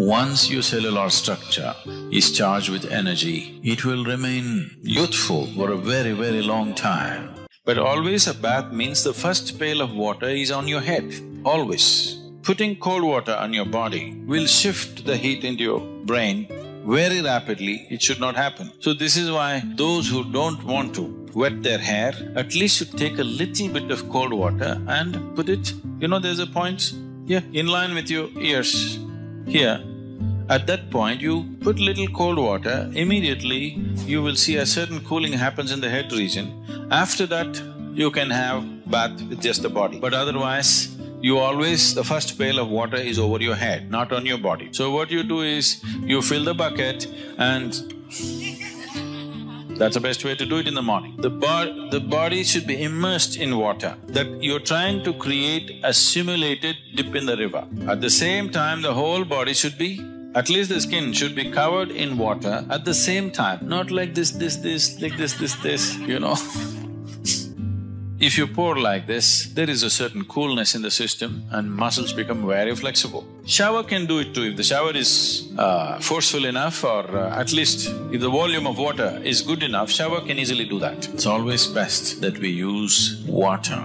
Once your cellular structure is charged with energy, it will remain youthful for a very, very long time. But always a bath means the first pail of water is on your head, always. Putting cold water on your body will shift the heat into your brain very rapidly, it should not happen. So this is why those who don't want to wet their hair, at least should take a little bit of cold water and put it, you know there's a point here, in line with your ears, here. At that point, you put little cold water, immediately you will see a certain cooling happens in the head region. After that, you can have bath with just the body. But otherwise, you always… the first pail of water is over your head, not on your body. So what you do is, you fill the bucket and that's the best way to do it in the morning. The, bo the body should be immersed in water, that you're trying to create a simulated dip in the river. At the same time, the whole body should be at least the skin should be covered in water at the same time, not like this, this, this, like this, this, this, you know If you pour like this, there is a certain coolness in the system and muscles become very flexible. Shower can do it too, if the shower is uh, forceful enough or uh, at least if the volume of water is good enough, shower can easily do that. It's always best that we use water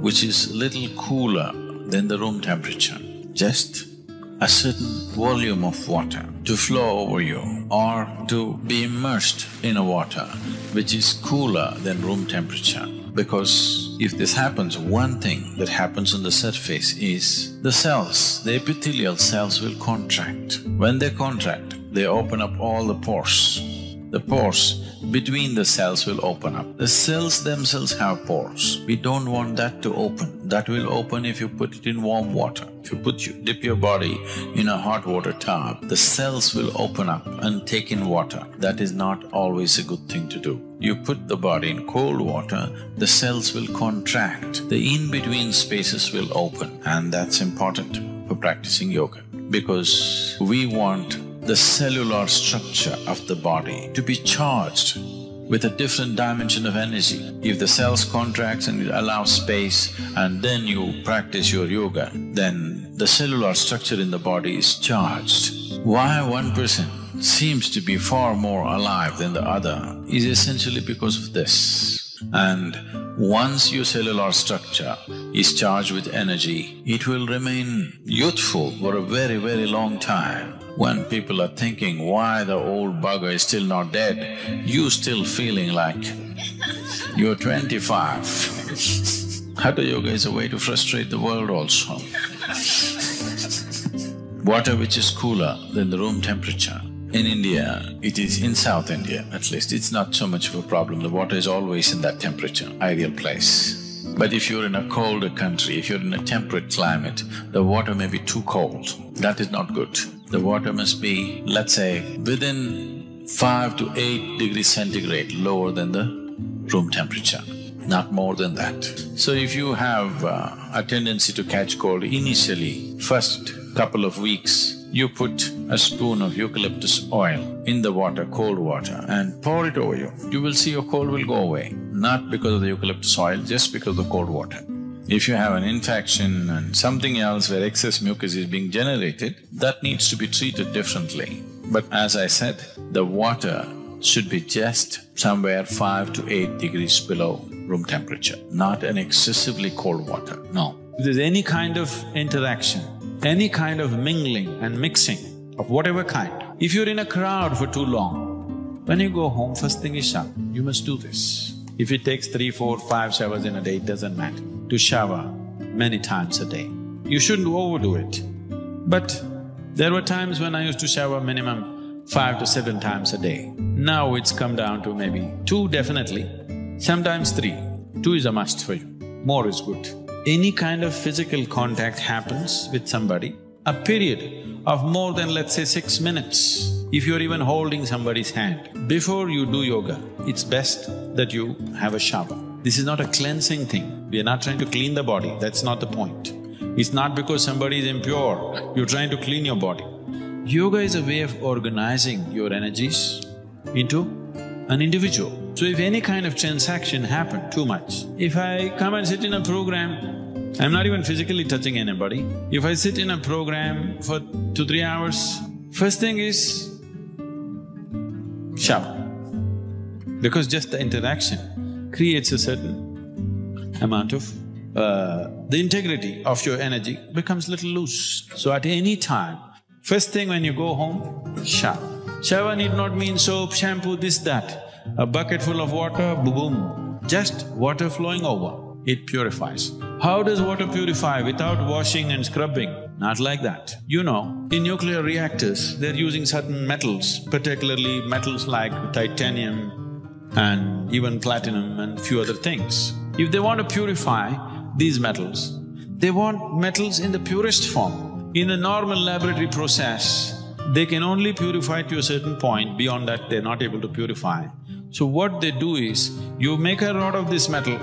which is little cooler than the room temperature. Just a certain volume of water to flow over you or to be immersed in a water which is cooler than room temperature. Because if this happens, one thing that happens on the surface is the cells, the epithelial cells will contract. When they contract, they open up all the pores. The pores between the cells will open up. The cells themselves have pores. We don't want that to open. That will open if you put it in warm water. If you put you… dip your body in a hot water tub, the cells will open up and take in water. That is not always a good thing to do. You put the body in cold water, the cells will contract, the in-between spaces will open and that's important for practicing yoga because we want the cellular structure of the body to be charged with a different dimension of energy. If the cells contracts and allow space and then you practice your yoga, then the cellular structure in the body is charged. Why one person seems to be far more alive than the other is essentially because of this. And once your cellular structure is charged with energy, it will remain youthful for a very, very long time. When people are thinking, why the old bugger is still not dead, you still feeling like you're twenty-five. Hatha Yoga is a way to frustrate the world also. Water which is cooler than the room temperature. In India, it is in South India at least, it's not so much of a problem, the water is always in that temperature, ideal place. But if you're in a colder country, if you're in a temperate climate, the water may be too cold, that is not good. The water must be, let's say, within five to eight degrees centigrade lower than the room temperature, not more than that. So if you have uh, a tendency to catch cold initially, first couple of weeks, you put a spoon of eucalyptus oil in the water, cold water, and pour it over you. You will see your cold will go away, not because of the eucalyptus oil, just because of the cold water. If you have an infection and something else where excess mucus is being generated, that needs to be treated differently. But as I said, the water should be just somewhere five to eight degrees below room temperature, not an excessively cold water, no. If there's any kind of interaction, any kind of mingling and mixing of whatever kind, if you're in a crowd for too long, when you go home, first thing is shower. You must do this. If it takes three, four, five showers in a day, it doesn't matter to shower many times a day. You shouldn't overdo it. But there were times when I used to shower minimum five to seven times a day. Now it's come down to maybe two definitely, sometimes three. Two is a must for you, more is good. Any kind of physical contact happens with somebody, a period of more than let's say six minutes, if you're even holding somebody's hand, before you do yoga, it's best that you have a shower. This is not a cleansing thing. We are not trying to clean the body, that's not the point. It's not because somebody is impure, you're trying to clean your body. Yoga is a way of organizing your energies into an individual. So if any kind of transaction happen too much, if I come and sit in a program, I'm not even physically touching anybody. If I sit in a program for two, three hours, First thing is shower. Because just the interaction creates a certain amount of… Uh, the integrity of your energy becomes little loose. So at any time, first thing when you go home, shower. Shower need not mean soap, shampoo, this, that. A bucket full of water, boom, just water flowing over, it purifies. How does water purify without washing and scrubbing? Not like that. You know, in nuclear reactors, they're using certain metals, particularly metals like titanium and even platinum and few other things. If they want to purify these metals, they want metals in the purest form. In a normal laboratory process, they can only purify to a certain point, beyond that they're not able to purify. So what they do is, you make a rod of this metal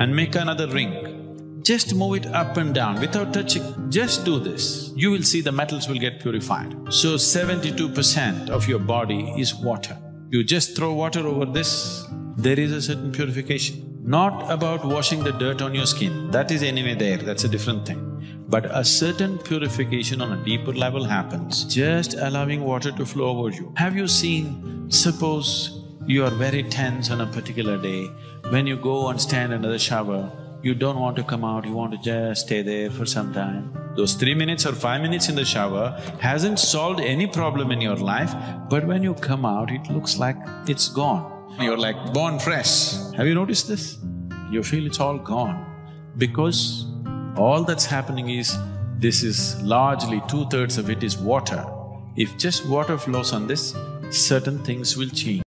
and make another ring. Just move it up and down without touching. Just do this. You will see the metals will get purified. So seventy-two percent of your body is water. You just throw water over this, there is a certain purification. Not about washing the dirt on your skin, that is anyway there, that's a different thing. But a certain purification on a deeper level happens, just allowing water to flow over you. Have you seen, suppose you are very tense on a particular day, when you go and stand under the shower, you don't want to come out, you want to just stay there for some time. Those three minutes or five minutes in the shower hasn't solved any problem in your life, but when you come out, it looks like it's gone. You're like born fresh. Have you noticed this? You feel it's all gone because all that's happening is this is largely two-thirds of it is water. If just water flows on this, certain things will change.